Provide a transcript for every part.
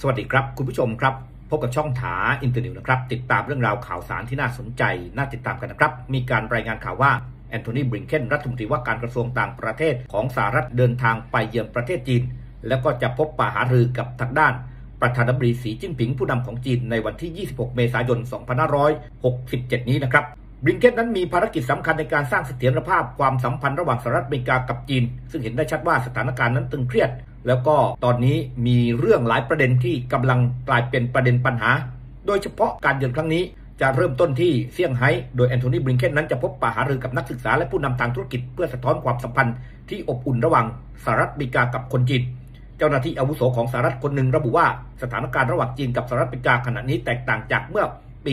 สวัสดีครับ คุณผู้ชมครับ พบกับช่อง THA Internews นะครับ ติดตามเรื่องราวข่าวสารที่น่าสนใจ น่าติดตามกันนะครับ มีการรายงานข่าวว่าแอนโทนีบลิงเคนรัฐมนตรีว่าการกระทรวงต่างประเทศของสหรัฐเดินทางไปเยือนประเทศจีน แล้วก็จะพบปะหารือกับทางด้าน ประธานาธิบดีสีจิ้นผิงผู้นำของจีนในวันที่ 26 เมษายน 2567 นี้นะครับบลิงเคนนั้นมีภารกิจสำคัญในการสร้างเสถียรภาพความสัมพันธ์ระหว่างสหรัฐอเมริกากับจีน ซึ่งเห็นได้ชัดว่าสถานการณ์นั้นตึงเครียด แล้วก็ตอนนี้มีเรื่องหลายประเด็นที่กำลังกลายเป็นประเด็นปัญหา โดยเฉพาะการเยือนครั้งนี้จะเริ่มต้นที่เซี่ยงไฮ้ โดยแอนโทนีบริงเคนนั้นจะพบปะหารือกับนักศึกษาและผู้นำทางธุรกิจเพื่อสะท้อนความสัมพันธ์ที่อบอุ่นระหว่างสหรัฐอเมริกากับคนจีน เจ้าหน้าที่อาวุโสของสหรัฐคนหนึ่งระบุว่าสถานการณ์ระหว่างจีนกับสหรัฐอเมริกาขณะนี้แตกต่างจากเมื่อปี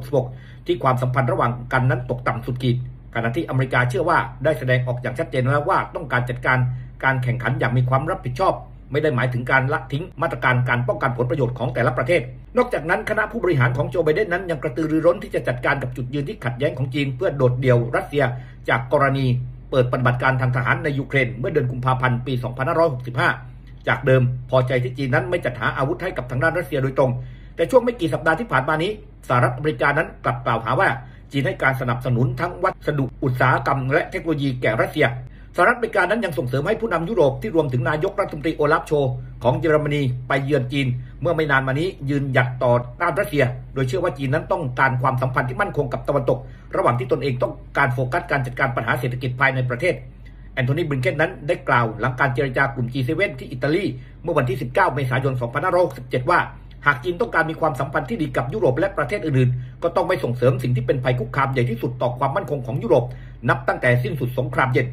2566 ที่ความสัมพันธ์ระหว่างกันนั้นตกต่ำสุดขีดขณะที่อเมริกาเชื่อว่าได้แสดงออกอย่างชัดเจนแล้วว่าต้องการจัดการ การแข่งขันอย่างมีความรับผิดชอบ ไม่ได้หมายถึงการละทิ้งมาตรการการป้องกันผลประโยชน์ของแต่ละประเทศ นอกจากนั้นคณะผู้บริหารของโจไบเดนนั้นยังกระตือรือร้นที่จะจัดการกับจุดยืนที่ขัดแย้งของจีน เพื่อโดดเดี่ยวรัสเซีย จากกรณี เปิดปฏิบัติการทางทหารในยูเครน เมื่อเดือนกุมภาพันธ์ปี 2565 จากเดิมพอใจที่จีนนั้นไม่จัดหาอาวุธให้กับทางด้านรัสเซียโดยตรง แต่ช่วงไม่กี่สัปดาห์ที่ผ่านมานี้สหรัฐอเมริกานั้นกลับกล่าวหาว่าจีนให้การสนับสนุนทั้งวัสดุอุตสาหกรรม และเทคโนโลยีแก่รัสเซีย สหรัฐอเมริกานั้นยังส่งเสริมให้ผู้นำยุโรปที่รวมถึงนายกรัฐมนตรีโอลาฟโชลซ์ของเยอรมนีไปเยือนจีน เมื่อไม่นานมานี้ยืนหยัดต่อต้านรัสเซีย โดยเชื่อว่าจีนนั้นต้องการความสัมพันธ์ที่มั่นคงกับตะวันตก ระหว่างที่ตนเองต้องการโฟกัสการจัดการปัญหาเศรษฐกิจภายในประเทศแอนโทนีบลิงเคนนั้นได้กล่าวหลังการเจรจากลุ่ม G7 ที่อิตาลีเมื่อวันที่ 19 เมษายน 2567 ว่าหากจีนต้องการมีความสัมพันธ์ที่ดีกับยุโรปและประเทศอื่นๆ ก็ต้องไม่ส่งเสริมสิ่งที่เป็นภัยคุกคามใหญ่ที่สุดต่อความมั่นคงของยุโรป นับตั้งแต่สิ้นสุดสงครามเย็น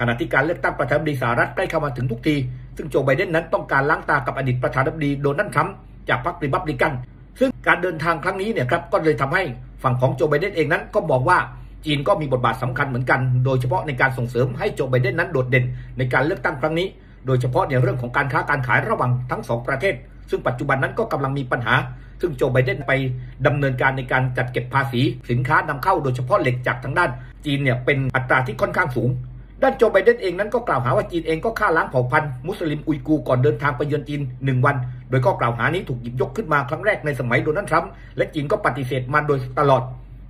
ขณะที่การเลือกตั้งประธานาธิบดีสหรัฐใกล้เข้ามาถึงทุกที ซึ่งโจไบเดนนั้นต้องการล้างตากับอดีตประธานาธิบดีโดนัลด์ทรัมป์จากพรรครีพับลิกัน ซึ่งการเดินทางครั้งนี้เนี่ยครับก็เลยทำให้ฝั่งของโจไบเดนเองนั้นก็บอกว่าจีนก็มีบทบาทสำคัญเหมือนกัน โดยเฉพาะในการส่งเสริมให้โจไบเดนนั้นโดดเด่นในการเลือกตั้งครั้งนี้ โดยเฉพาะในเรื่องของการค้าการขายระหว่างทั้งสองประเทศ ซึ่งปัจจุบันนั้นก็กำลังมีปัญหา ซึ่งโจไบเดนไปดำเนินการในการจัดเก็บภาษี สินค้านำเข้าโดยเฉพาะเหล็กจากทางด้าน จีนเนี่ยเป็นอัตราที่ค่อนข้างสูง ด้านโจไบเดนเองนั้นก็กล่าวหาว่าจีนเองก็ฆ่าล้างเผ่าพันธุ์มุสลิมอุยกูก่อนเดินทางไปเยือนจีนหนึ่งวัน โดยข้อกล่าวหานี้ถูกหยิบยกขึ้นมาครั้งแรกในสมัยโดนัลด์ทรัมป์และจีนก็ปฏิเสธมาโดยตลอด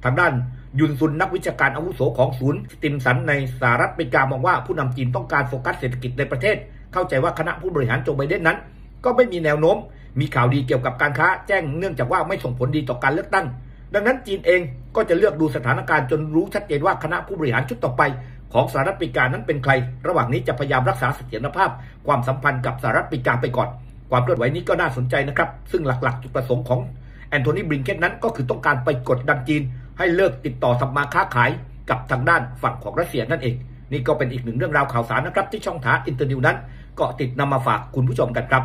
ทางด้านยุนซุนนักวิชาการอาวุโสของศูนย์สติมสันในสหรัฐอเมริกามองว่าผู้นำจีนต้องการโฟกัสเศรษฐกิจในประเทศ เข้าใจว่าคณะผู้บริหารโจไบเดนนั้น ก็ไม่มีแนวโน้ม มีข่าวดีเกี่ยวกับการค้าแจ้งเนื่องจากว่าไม่ส่งผลดีต่อการเลือกตั้ง ดังนั้นจีนเองก็จะเลือกดูสถานการณ์จนรู้ชัดเจนว่าคณะผู้บริหารชุดต่อไป ของสหรัฐอเมริกานั้นเป็นใคร ระหว่างนี้จะพยายามรักษาเสถียรภาพ ความสัมพันธ์กับสหรัฐอเมริกาไปก่อน ความเคลื่อนไหวนี้ก็น่าสนใจนะครับ ซึ่งหลักๆ จุดประสงค์ของแอนโทนีบลิงเคนนั้นก็คือต้องการไปกดดันจีน ให้เลิกติดต่อทำมาค้าขายกับทางด้านฝั่งของรัสเซียนั่นเอง นี่ก็เป็นอีกหนึ่งเรื่องราวข่าวสารนะครับ ที่ช่อง THA Internews นั้น ก็ติดนำมาฝากคุณผู้ชมกันครับ